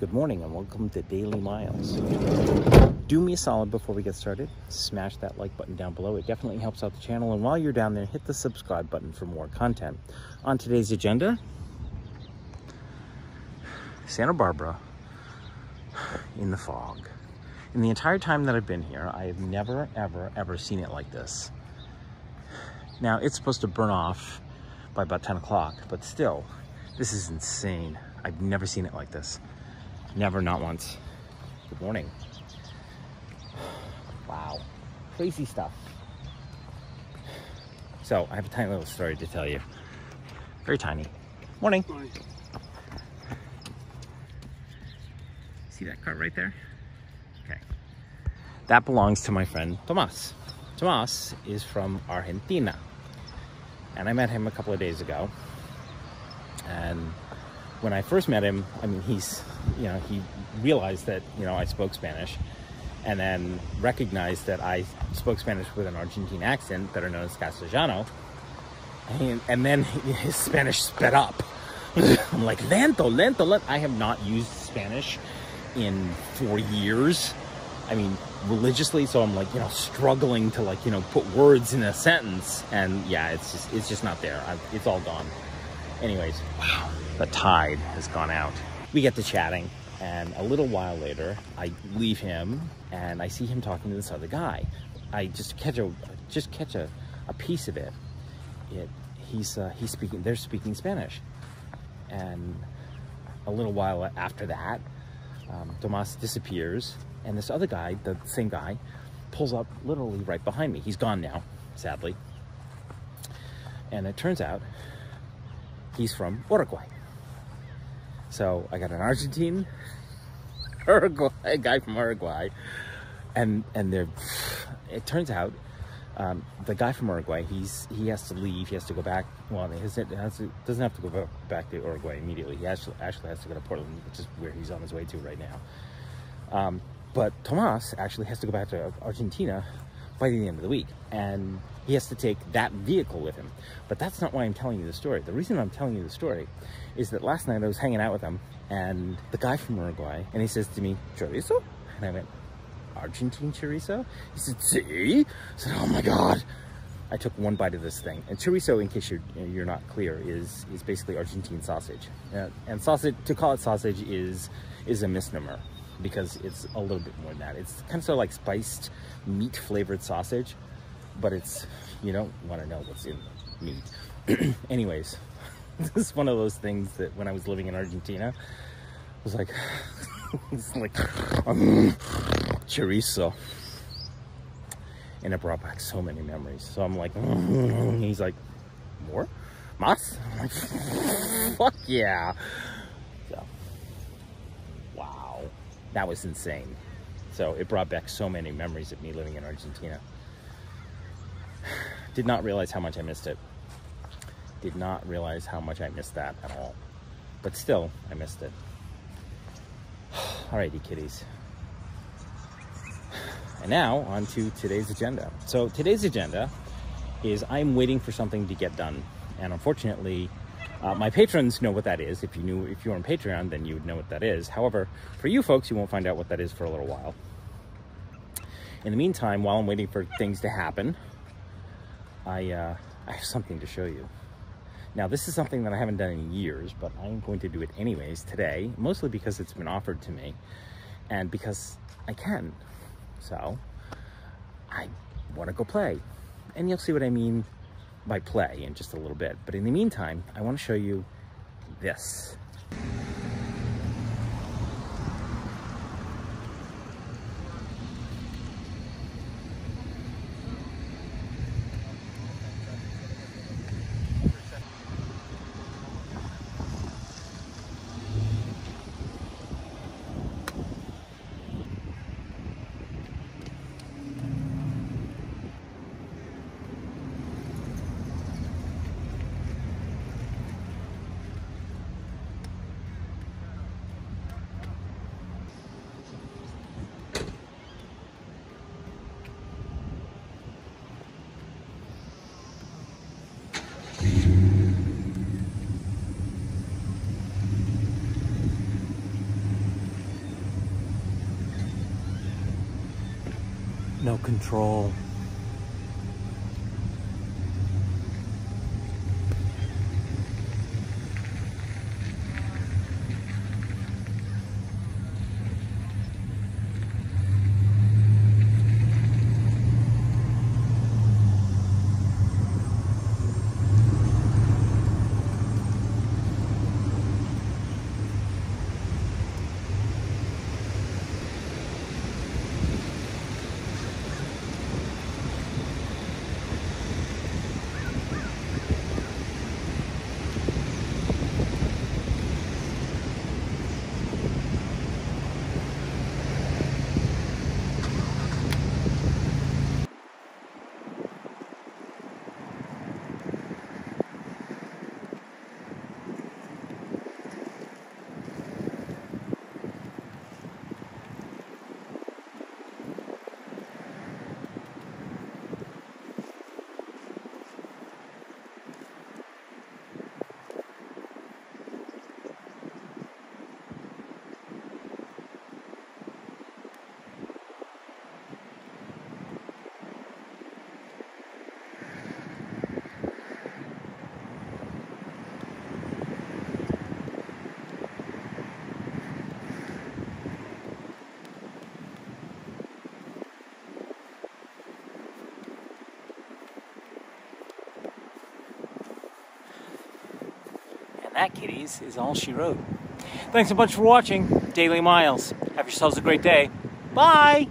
Good morning and welcome to Daily Miles. Do me a solid before we get started. Smash that like button down below. It definitely helps out the channel. And while you're down there, hit the subscribe button for more content. On today's agenda, Santa Barbara in the fog. In the entire time that I've been here, I have never, ever, ever seen it like this. Now, it's supposed to burn off by about 10 o'clock, but still, this is insane. I've never seen it like this. Never, not once. Good morning. Wow. Crazy stuff. So, I have a tiny little story to tell you. Very tiny. Morning. Morning. See that car right there? Okay. That belongs to my friend Tomas. Tomas is from Argentina. And I met him a couple of days ago. And when I first met him, I mean, he's, you know, he realized that, you know, I spoke Spanish and then recognized that I spoke Spanish with an Argentine accent, better known as Castellano. And, and then his Spanish sped up. I'm like, lento, lento, lento. I have not used Spanish in four years. I mean, religiously, so I'm like, you know, struggling to like, you know, put words in a sentence. And yeah, it's just, it's just not there. I, it's all gone. Anyways, wow, the tide has gone out. We get to chatting, and a little while later, I leave him, and I see him talking to this other guy. I just catch a just catch a, a piece of it. It he's uh, he's speaking. They're speaking Spanish, and a little while after that, um, Tomas disappears, and this other guy, the same guy, pulls up literally right behind me. He's gone now, sadly. And it turns out he's from Uruguay. So I got an Argentine, Uruguay a guy from Uruguay, and and they're. It turns out um, the guy from Uruguay, he's he has to leave. He has to go back. Well, he doesn't have to go back to Uruguay immediately. He actually actually has to go to Portland, which is where he's on his way to right now. Um, but Tomas actually has to go back to Argentina by the end of the week, and he has to take that vehicle with him. But that's not why I'm telling you the story. The reason I'm telling you the story is that last night I was hanging out with him, and the guy from Uruguay, and he says to me, "Chorizo," and I went, "Argentine chorizo?" He said, "See?" I said, "Oh my god." I took one bite of this thing. And chorizo, in case you're, you're not clear, is is basically Argentine sausage. Uh, and sausage, to call it sausage is is a misnomer because it's a little bit more than that. It's kind of sort of like spiced meat flavored sausage, but it's, you don't want to know what's in the meat. Anyways, this is one of those things that when I was living in Argentina, I was like, it's like, um, chorizo. And it brought back so many memories. So I'm like, mm. he's like, more? Mas? I'm like, fuck yeah. So, wow. That was insane. So it brought back so many memories of me living in Argentina. Did not realize how much I missed it. Did not realize how much I missed that at all. But still, I missed it. Alrighty, kitties. And now, on to today's agenda. So today's agenda is I'm waiting for something to get done. And unfortunately, uh, my patrons know what that is. If you knew, if you were on Patreon, then you would know what that is. However, for you folks, you won't find out what that is for a little while. In the meantime, while I'm waiting for things to happen, I, uh, I have something to show you. Now, this is something that I haven't done in years, but I'm going to do it anyways today, mostly because it's been offered to me and because I can. So, I want to go play. And you'll see what I mean by play in just a little bit. But in the meantime, I want to show you this. No control. That, kiddies, is all she wrote. Thanks so much for watching Daily Miles. Have yourselves a great day. Bye!